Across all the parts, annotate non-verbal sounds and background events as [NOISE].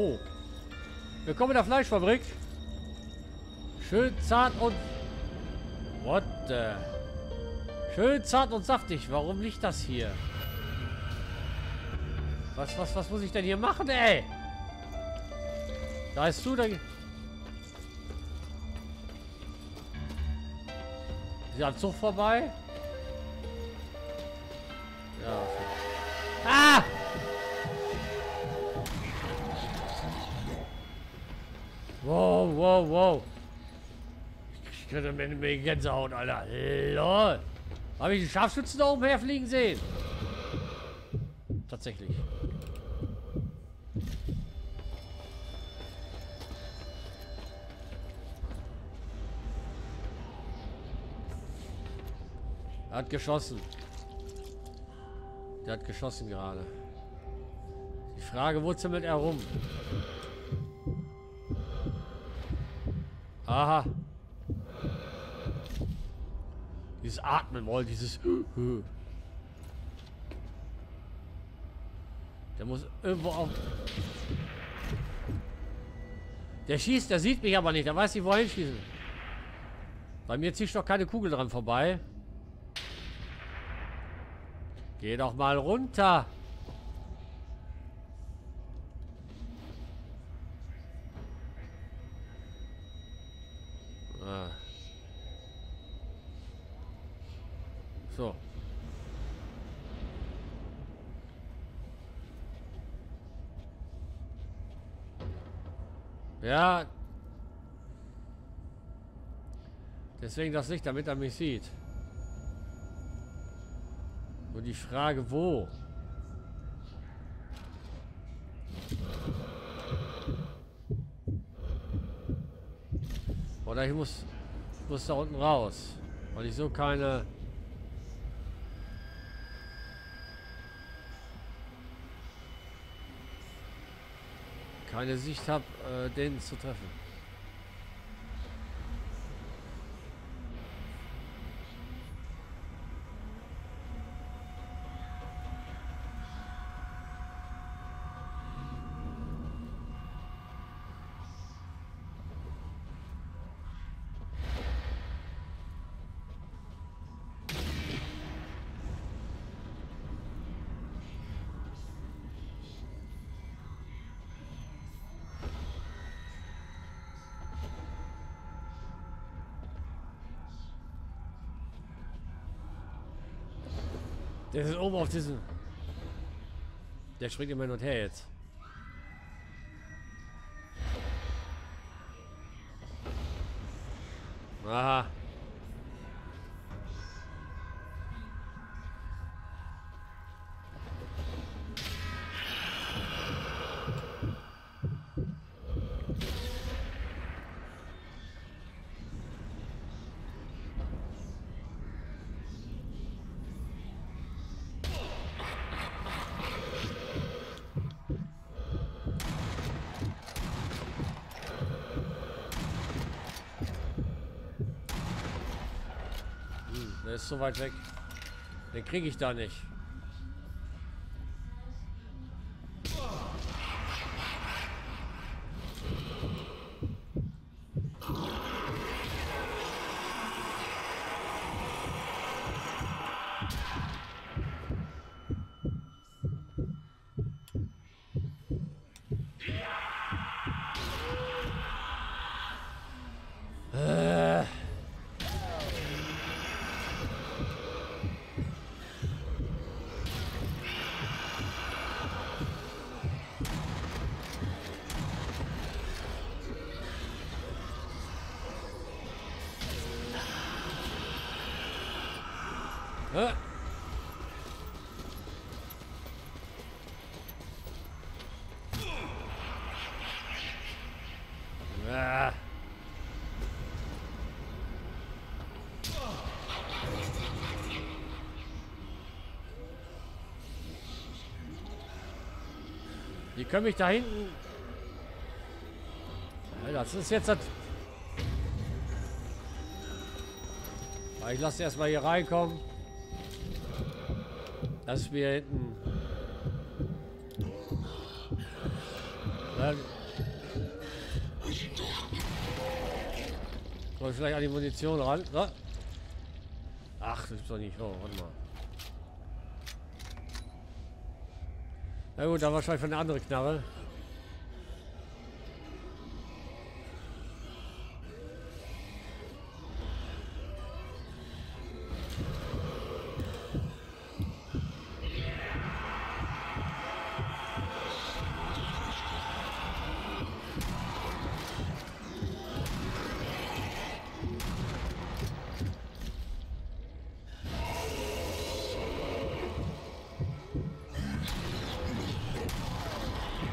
Oh. Willkommen in der Fleischfabrik. Schön zart und... What the... Schön zart und saftig. Warum nicht das hier? Was, was, was muss ich denn hier machen, ey? Da ist du, da... Ist der Zug vorbei? Ja. Ah! Wow, wow, wow. Ich könnte mir eine Gänsehaut, Alter. Lol. Habe ich den Scharfschützen da oben herfliegen sehen? Tatsächlich. Er hat geschossen. Der hat geschossen gerade. Die Frage, wo zimmelt er rum? Aha. Dieses Atmen wollen, dieses... Der muss irgendwo auch... Der schießt, der sieht mich aber nicht. Der weiß nicht, wohin schießen. Bei mir zieht doch keine Kugel dran vorbei. Geh doch mal runter. Ah. So. Ja. Deswegen das Licht, damit er mich sieht. Nur die Frage, wo? Oder ich muss, muss da unten raus. Weil ich so keine... keine Sicht habe, äh, den zu treffen. Der ist oben auf diesem... Der springt immer hin und her jetzt. Ist so weit weg. Den kriege ich da nicht. Können mich da hinten... Das ist jetzt das... Ich lasse erstmal hier reinkommen. Dass wir hinten... Ähm. Soll ich vielleicht an die Munition ran? So. Ach, das ist doch nicht. Oh, warte mal. Na gut, da wahrscheinlich von eine andere Knarre.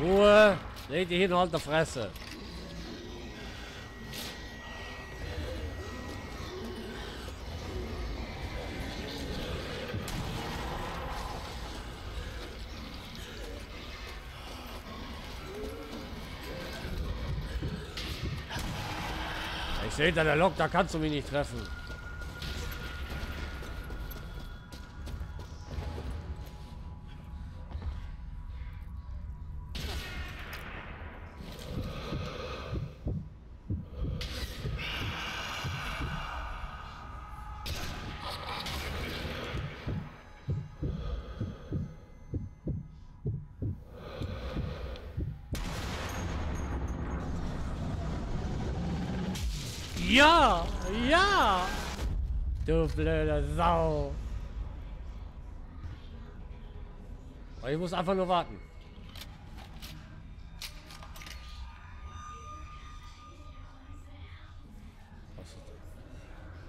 Ruhe! Leg dich hin und halt der Fresse. Ich sehe hinter der Lok, da kannst du mich nicht treffen. Ja! Ja! Du blöde Sau! Aber ich muss einfach nur warten.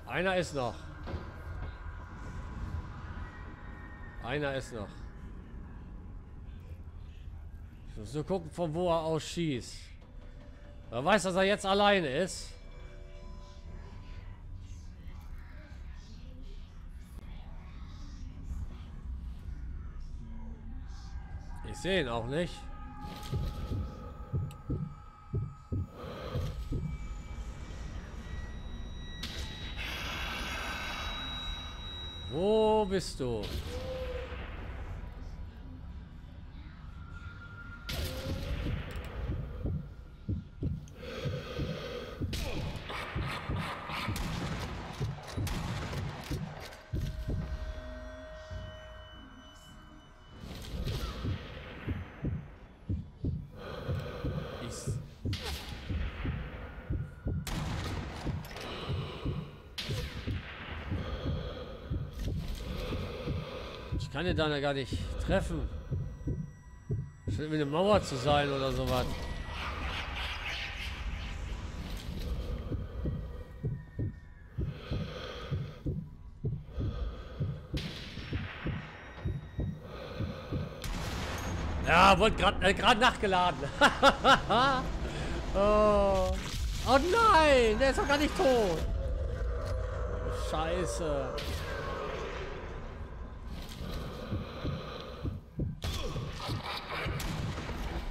Einer ist noch. Einer ist noch. Ich muss nur gucken, von wo er aus schießt. Er weiß, dass er jetzt alleine ist. Ich sehe ihn auch nicht. Wo bist du? Ich Ich kann den da gar nicht treffen. Scheint wie eine Mauer zu sein oder sowas. Ja, wurde gerade äh, nachgeladen. [LAUGHS] oh. oh nein, der ist doch gar nicht tot. Scheiße.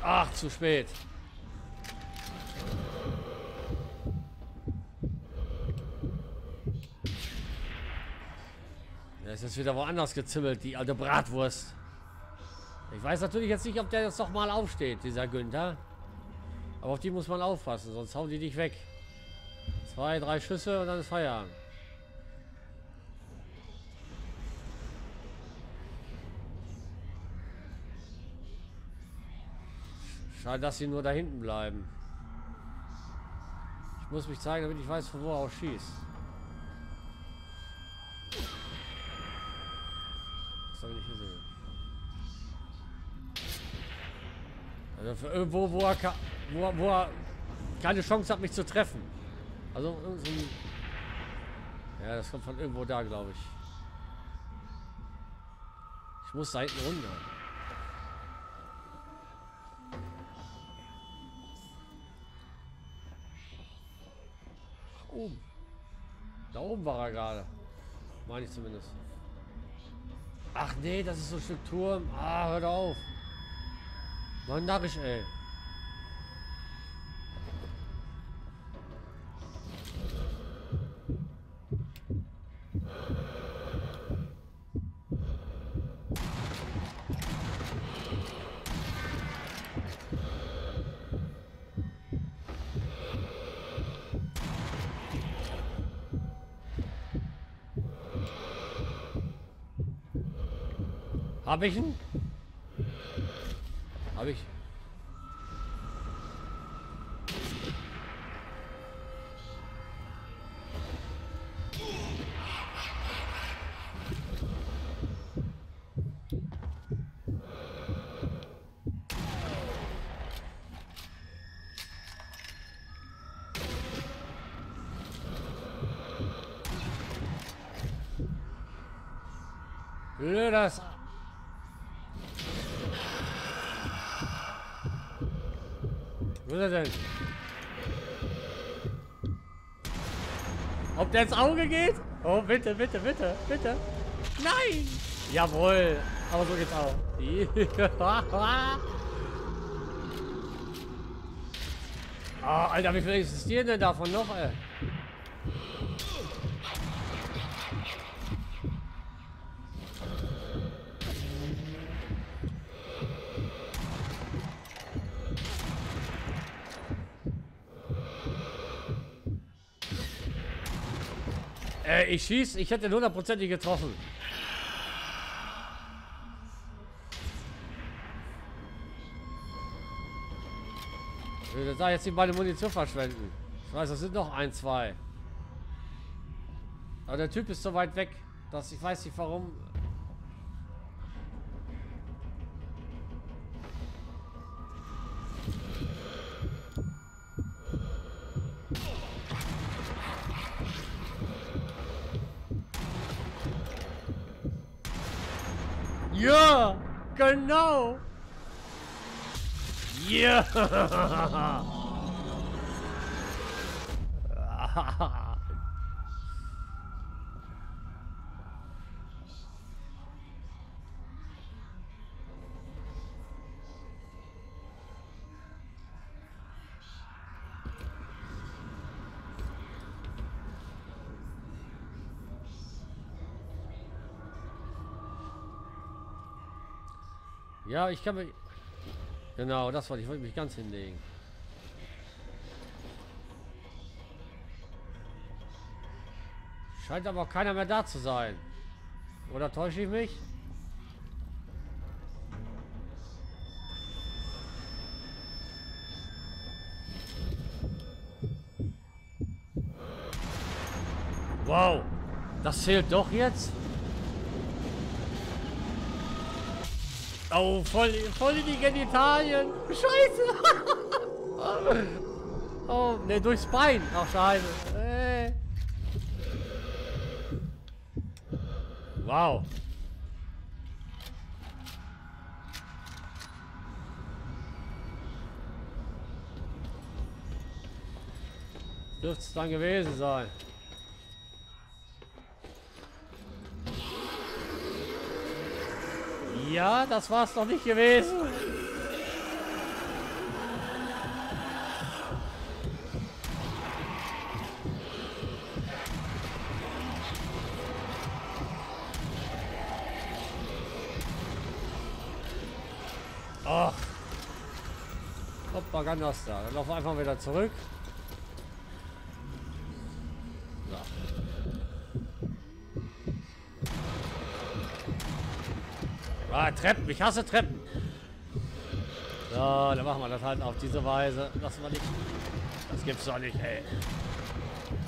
Ach, zu spät. Der ist jetzt wieder woanders gezimmelt, die alte Bratwurst. Ich weiß natürlich jetzt nicht, ob der jetzt noch mal aufsteht, dieser Günther. Aber auf die muss man aufpassen, sonst hauen die dich weg. Zwei, drei Schüsse und dann ist Feierabend. Schade, dass sie nur da hinten bleiben. Ich muss mich zeigen, damit ich weiß, von wo er aus schießt. Das habe ich nicht gesehen. Also für irgendwo, wo er, wo, wo er keine Chance hat, mich zu treffen. Also so Ja, das kommt von irgendwo da, glaube ich. Ich muss da hinten runter. War er gerade. Meine ich zumindest. Ach nee, das ist so ein Stück Turm. Ah, hört auf. Mann, narrisch, ey. Hab ich ihn? Hab ich. Blödes. Ist er denn? Ob der ins Auge geht? Oh, bitte, bitte, bitte, bitte. Nein! Jawohl. Aber so geht's auch. oh, [LAUGHS] Alter, wie viele existieren denn davon noch, ey? Ich schieß, ich hätte hundertprozentig getroffen. Ich würde da jetzt die meine Munition verschwenden. Ich weiß, das sind noch ein, zwei. Aber der Typ ist so weit weg, dass ich weiß nicht warum. Genau. [LAUGHS] Ja. Ja, ich kann mich... Genau, das wollte ich. wollte mich ganz hinlegen. Scheint aber auch keiner mehr da zu sein. Oder täusche ich mich? Wow, das zählt doch jetzt? Oh, voll, voll in die Genitalien. Scheiße. [LAUGHS] oh, ne, durchs Bein. Ach, scheiße. Äh. Wow. Dürfte es dann gewesen sein. Ja, das war es doch nicht gewesen. Ach. Propagandasta. Dann laufen wir einfach wieder zurück. Ah, Treppen. Ich hasse Treppen. So, dann machen wir das halt auf diese Weise. Das war nicht. Das gibt's doch nicht, ey.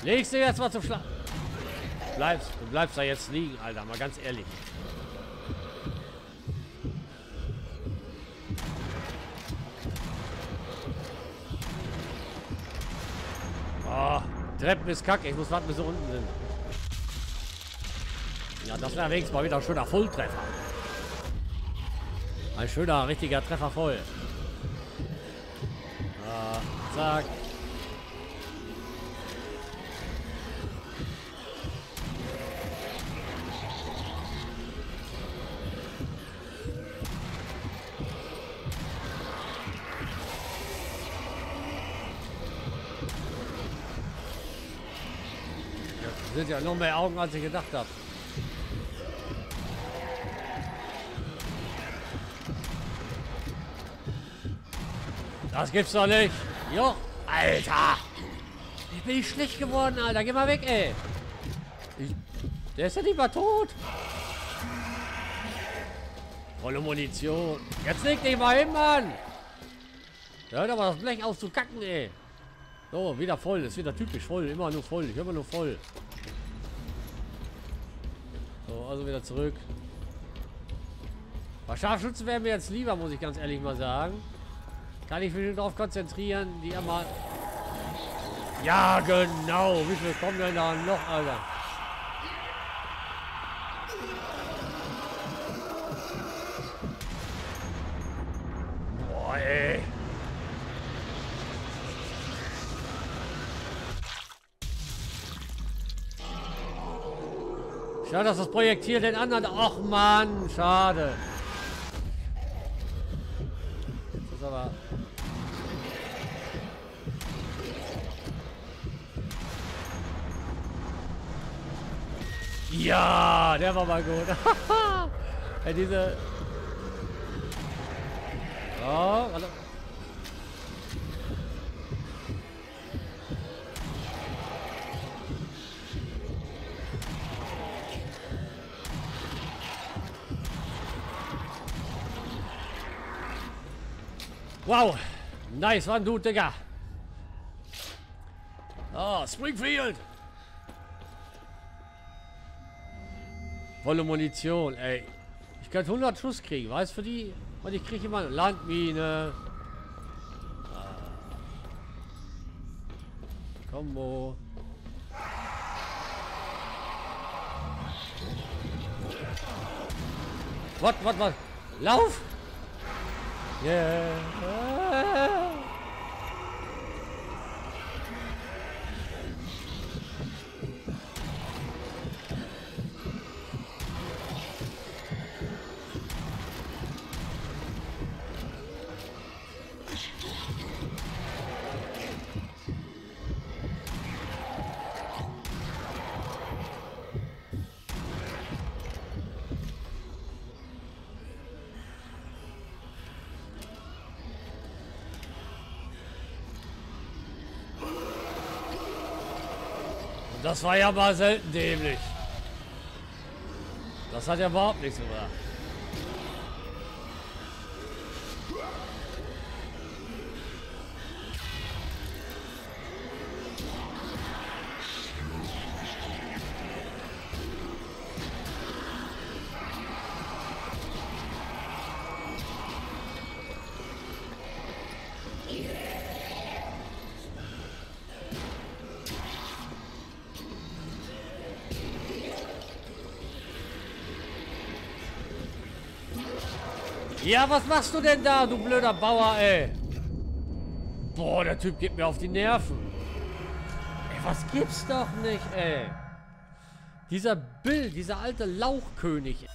Legst du jetzt mal zum Schlag. Bleibst, du bleibst da jetzt liegen, Alter. Mal ganz ehrlich. Oh, Treppen ist kacke. Ich muss warten, bis sie unten sind. Ja, das wäre wenigstens mal wieder ein schöner Volltreffer. Ein schöner, richtiger Treffer voll. Ah, zack. Sind ja noch mehr Augen, als ich gedacht habe. Das gibt's doch nicht. Jo, Alter. Ich bin ich schlecht geworden, Alter. Geh mal weg, ey. Ich, der ist ja nicht mal tot. Volle Munition. Jetzt leg dich mal hin, Mann. Hört aber das Blech auf zu kacken, ey. So, wieder voll. Ist wieder typisch voll. Immer nur voll. Ich immer nur voll. So, also wieder zurück. Bei Scharfschützen wären mir jetzt lieber, muss ich ganz ehrlich mal sagen. Kann ich mich darauf konzentrieren, die immer... Ja, genau. Wie viel kommen denn da noch, Alter? Boah, ey. Schade, dass das Projektil den anderen... Ach, Mann, schade. Jetzt ist aber... Ja, der war mal gut. [LAUGHS] ja, diese... Oh, warte. Wow. Nice, war ein Dude, Digga. Oh, Springfield. Volle Munition, ey. Ich könnte 100 Schuss kriegen, weißt du, für die? Und ich kriege immer Landmine. Ah. Combo. Was, was, was? Lauf! Yeah. Das war ja mal selten dämlich. Das hat ja überhaupt nichts gemacht. Ja, was machst du denn da, du blöder Bauer, ey? Boah, der Typ geht mir auf die Nerven. Ey, was gibt's doch nicht, ey? Dieser Bill, dieser alte Lauchkönig.